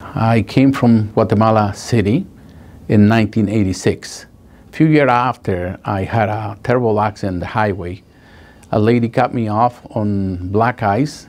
I came from Guatemala City in 1986. A few years after, I had a terrible accident on the highway. A lady cut me off on black ice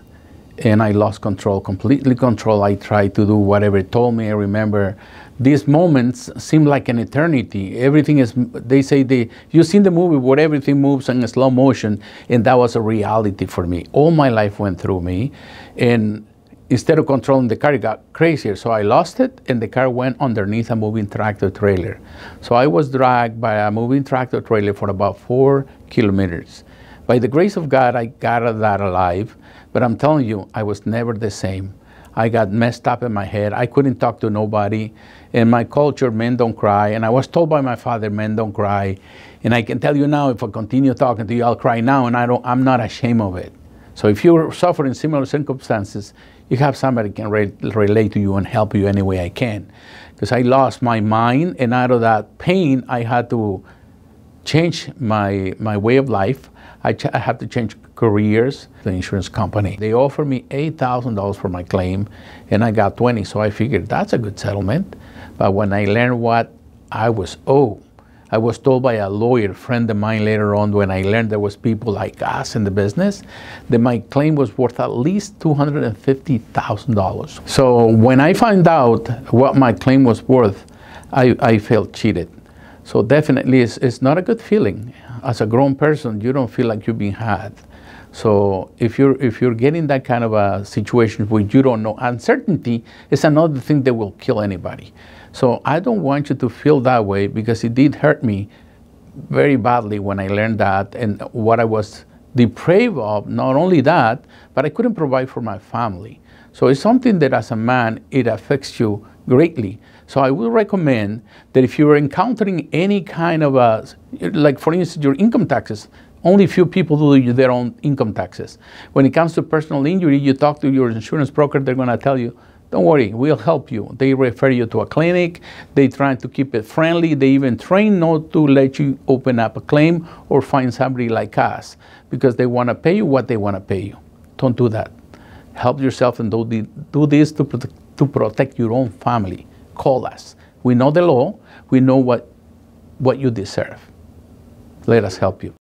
and I lost control, completely control. I tried to do whatever it told me. I remember these moments seem like an eternity. Everything is, they say, they, you've seen the movie where everything moves in slow motion, and that was a reality for me. All my life went through me, and instead of controlling the car, it got crazier. So I lost it, and the car went underneath a moving tractor trailer. So I was dragged by a moving tractor trailer for about four kilometers. By the grace of God, I got out of that alive, but I'm telling you, I was never the same. I got messed up in my head. I couldn't talk to nobody. In my culture, men don't cry. And I was told by my father, men don't cry. And I can tell you now, if I continue talking to you, I'll cry now, and I don't, I'm not ashamed of it. So if you're suffering similar circumstances, you have somebody can re relate to you and help you any way I can. Because I lost my mind, and out of that pain, I had to change my, my way of life. I, I to change careers, the insurance company. They offered me $8,000 for my claim, and I got 20, so I figured that's a good settlement. But when I learned what I was owed, I was told by a lawyer friend of mine later on when I learned there was people like us in the business that my claim was worth at least $250,000. So when I found out what my claim was worth, I, I felt cheated. So definitely it's, it's not a good feeling. As a grown person, you don't feel like you're being had. So if you're if you're getting that kind of a situation where you don't know, uncertainty is another thing that will kill anybody. So I don't want you to feel that way because it did hurt me very badly when I learned that and what I was depraved of. Not only that, but I couldn't provide for my family. So it's something that as a man it affects you greatly. So I would recommend that if you're encountering any kind of a, like for instance, your income taxes, only few people do their own income taxes. When it comes to personal injury, you talk to your insurance broker, they're going to tell you, don't worry, we'll help you. They refer you to a clinic. They try to keep it friendly. They even train not to let you open up a claim or find somebody like us because they want to pay you what they want to pay you. Don't do that. Help yourself and do, this to, to protect your own family. Call us. We know the law. We know what, what you deserve. Let us help you.